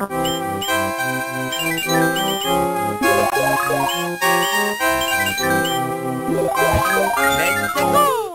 Let's go!